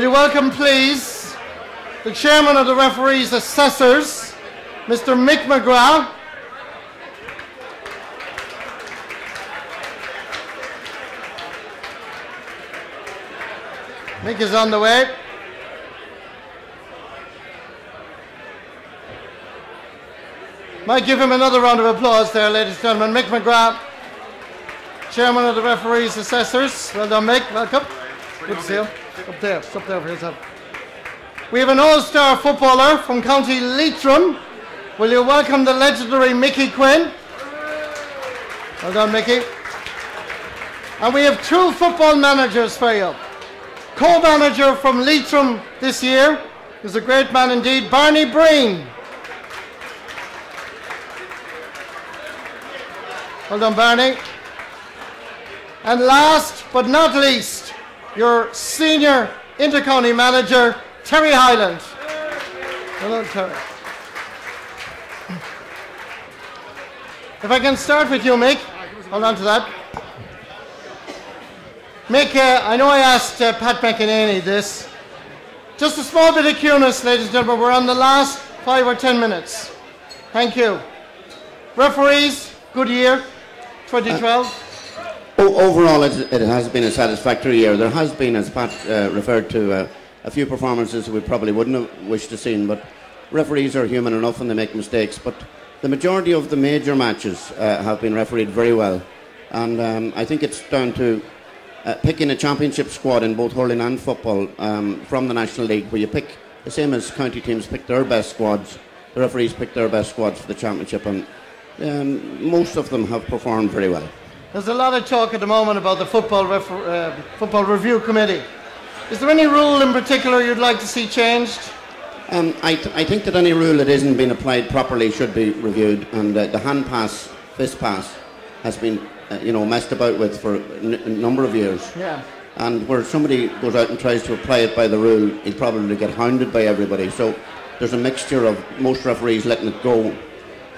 Will you welcome, please, the chairman of the referees' assessors, Mr. Mick McGrath. Mick is on the way. Might give him another round of applause there, ladies and gentlemen. Mick McGrath, chairman of the referees' assessors. Well done, Mick. Welcome. Good to see you. Up there, up there for yourself. We have an all-star footballer from County Leitrim. Will you welcome the legendary Mickey Quinn? Well done, Mickey. And we have two football managers for you. Co-manager from Leitrim this year is a great man indeed, Barney Breen. Well done, Barney. And last but not least, your senior intercounty manager, Terry Hyland. Well done, Terry. If I can start with you, Mick. Hold on to that. Mick, uh, I know I asked uh, Pat McEnaney this. Just a small bit of cuteness, ladies and gentlemen. We're on the last five or ten minutes. Thank you. Referees, good year, 2012. O- Overall, it, has been a satisfactory year. There has been, as Pat uh, referred to, uh, a few performances we probably wouldn't have wished to see, but referees are human enough and they make mistakes. But the majority of the major matches uh, have been refereed very well. And um, I think it's down to uh, picking a championship squad in both hurling and football um, from the National League, where you pick, the same as county teams pick their best squads, the referees pick their best squads for the championship, and um, most of them have performed very well. There's a lot of talk at the moment about the football, refer- uh, football review committee. Is there any rule in particular you'd like to see changed? Um, I, th- I think that any rule that isn't being applied properly should be reviewed, and uh, the hand pass, fist pass, has been uh, you know messed about with for a number of years. Yeah. And where somebody goes out and tries to apply it by the rule, he'll probably get hounded by everybody. So there's a mixture of most referees letting it go,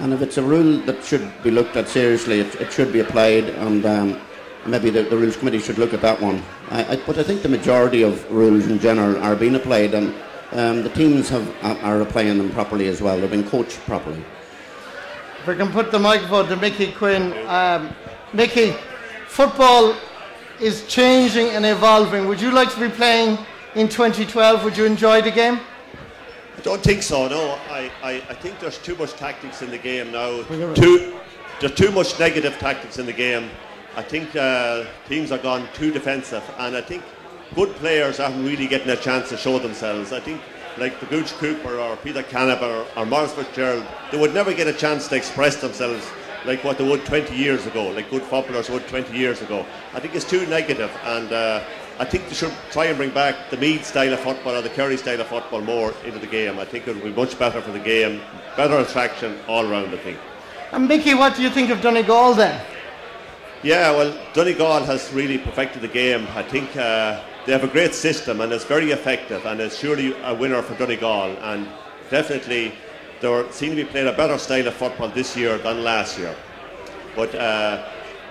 and if it's a rule that should be looked at seriously, it, it should be applied, and um, maybe the, the rules committee should look at that one. I, I, but I think the majority of rules in general are being applied, and um, the teams have are applying them properly as well. They've been coached properly. If I can put the microphone to Mickey Quinn. Um, Mickey, football is changing and evolving. Would you like to be playing in 2012? Would you enjoy the game? Don't think so. No, I, I, I think there's too much tactics in the game now. Too there's too much negative tactics in the game. I think uh, teams are gone too defensive, and I think good players aren't really getting a chance to show themselves. I think like the Gooch Cooper or Peter Canavan or, or Maurice Fitzgerald, they would never get a chance to express themselves like what they would 20 years ago, like good footballers would 20 years ago. I think it's too negative, and uh, I think they should try and bring back the Meath style of football or the Kerry style of football more into the game. I think it would be much better for the game, better attraction all round. I think. And Mickey, what do you think of Donegal then? Yeah, well, Donegal has really perfected the game. I think uh, they have a great system and it's very effective, and it's surely a winner for Donegal. And definitely, they seem to be playing a better style of football this year than last year. But uh,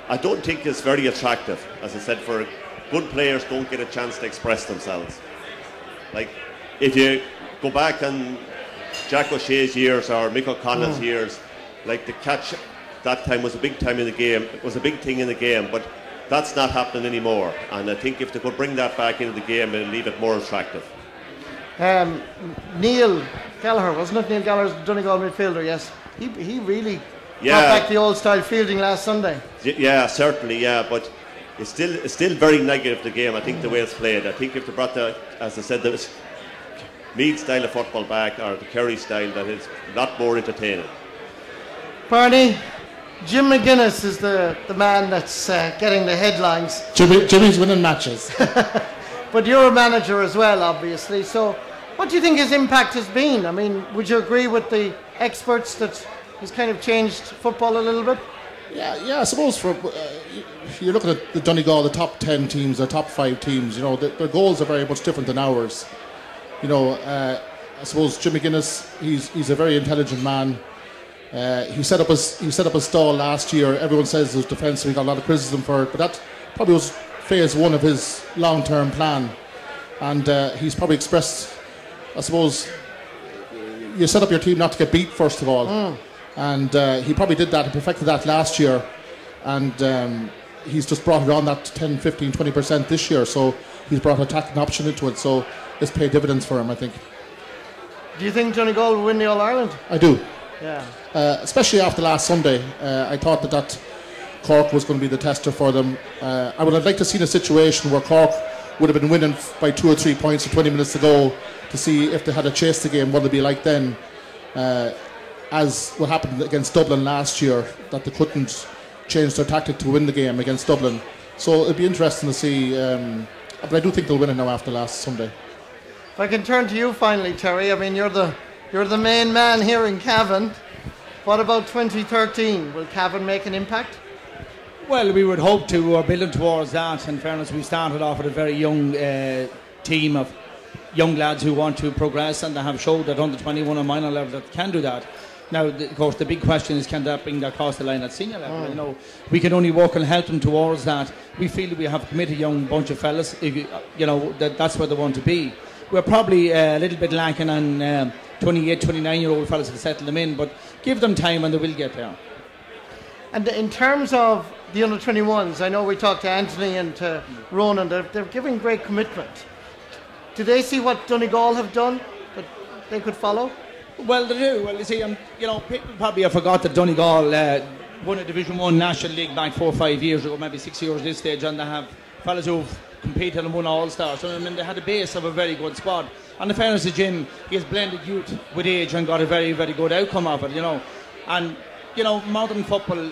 I don't think it's very attractive. As I said, for good players, don't get a chance to express themselves. Like if you go back and Jack O'Shea's years or Mick O'Connell's Mm. years, like the catch that time was a big time in the game. It was a big thing in the game, but that's not happening anymore. And I think if they could bring that back into the game, it'll leave it more attractive. Um, Neil Gallagher, wasn't it? Neil Gallagher's Donegal midfielder, yes. He, he really Yeah. brought back the old style fielding last Sunday. Yeah, certainly, yeah, but it's still it's still very negative the game. I think the way it's played. I think if they brought the, as I said, the Meath style of football back or the Kerry style, that is a lot more entertaining. Barney, Jim McGuinness is the, the man that's uh, getting the headlines. Jimmy, Jimmy's winning matches. But you're a manager as well, obviously. So, what do you think his impact has been? I mean, would you agree with the experts that he's kind of changed football a little bit? Yeah, yeah. I suppose for uh, if you look at the Donegal, the top ten teams, the top five teams, you know, the, their goals are very much different than ours. You know, uh, I suppose Jimmy Guinness, he's he's a very intelligent man. Uh, he set up a he set up a stall last year. Everyone says his defence, he got a lot of criticism for it, but that probably was phase one of his long term plan. and uh, he's probably expressed, I suppose, you set up your team not to get beat first of all, Mm. And uh, he probably did that. He perfected that last year, and um, he's just brought it on that 10, 15, 20 percent this year. So he's brought a attacking option into it. So it's paid dividends for him, I think. Do you think Donegal will win the All Ireland? I do. Yeah. Uh, especially after last Sunday. Uh, I thought that, that Cork was going to be the tester for them. Uh, I would have liked to seen a situation where Cork would have been winning by two or three points with 20 minutes to go to see if they had a chase the game, what it'd be like then. Uh, as what happened against Dublin last year, that they couldn't change their tactic to win the game against Dublin. So it'd be interesting to see. Um, but I do think they'll win it now after last Sunday. If I can turn to you finally, Terry. I mean, you're the you're the main man here in Cavan. What about 2013? Will Cavan make an impact? Well, we would hope to. We're building towards that. In fairness, we started off with a very young uh, team of young lads who want to progress and they have showed that under 21 and minor level that can do that. Now, the, of course, the big question is can that bring that across the line at senior level? You know, we can only work and help them towards that. We feel we have a committed young bunch of fellas. If you, you know, that that's where they want to be. We're probably uh, a little bit lacking on um 28, 29 year old fellas to settle them in, but give them time and they will get there. And in terms of the under 21s, I know we talked to Anthony and to Ronan. They're, they're giving great commitment. Do they see what Donegal have done that they could follow? Well, they do. Well, you see, um, you know, people probably have forgot that Donegal uh, won a Division One National League back four or five years ago, maybe six years at this stage, and they have fellas who've competed and won All Stars. So I mean, they had a base of a very good squad. And the fairness to Jim, he has blended youth with age and got a very, very good outcome of it. You know, and you know, modern football,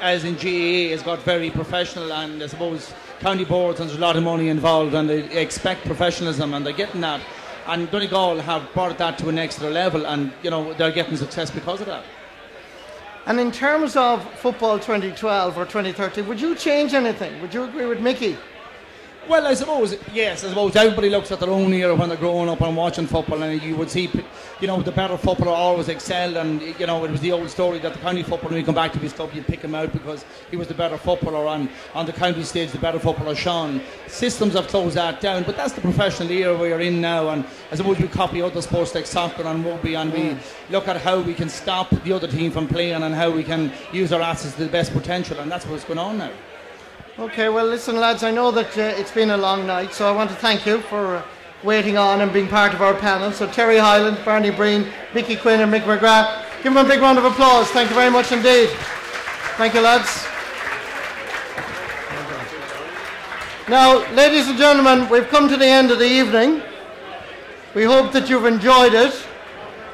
as in GAA, has got very professional, and I suppose county boards and there's a lot of money involved, and they expect professionalism, and they're getting that. And Donegal have brought that to an extra level, and you know they're getting success because of that. And in terms of football 2012 or 2013, would you change anything? Would you agree with Mickey? Well, I suppose yes. I suppose everybody looks at their own era when they're growing up and watching football, and you would see, you know, the better footballer always excelled, and you know it was the old story that the county footballer when you come back to his club, you'd pick him out because he was the better footballer, and on the county stage, the better footballer shone. Systems have closed that down, but that's the professional era we're in now, and I suppose we copy other sports like soccer and rugby, and we mm. look at how we can stop the other team from playing and how we can use our assets to the best potential, and that's what's going on now. Okay, well, listen, lads, I know that uh, it's been a long night, so I want to thank you for uh, waiting on and being part of our panel. So, Terry Hyland, Barney Breen, Mickey Quinn, and Mick McGrath, give them a big round of applause. Thank you very much indeed. Thank you, lads. Now, ladies and gentlemen, we've come to the end of the evening. We hope that you've enjoyed it,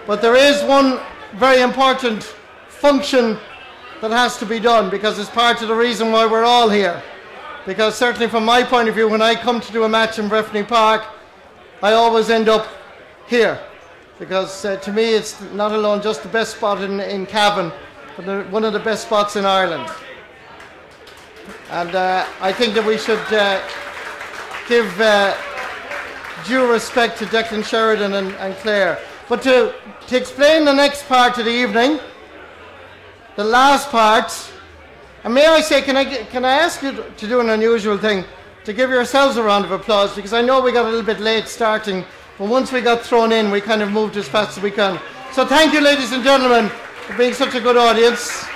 but there is one very important function that has to be done because it's part of the reason why we're all here. Because certainly from my point of view, when I come to do a match in Breffni Park, I always end up here. Because uh, to me, it's not alone just the best spot in, in Cavan, but the, one of the best spots in Ireland. And uh, I think that we should uh, give uh, due respect to Declan Sheridan and, and Claire. But to, to explain the next part of the evening, the last part, and may I say, can I, can I ask you to do an unusual thing? To give yourselves a round of applause, because I know we got a little bit late starting, but once we got thrown in, we kind of moved as fast as we can. So thank you, ladies and gentlemen, for being such a good audience.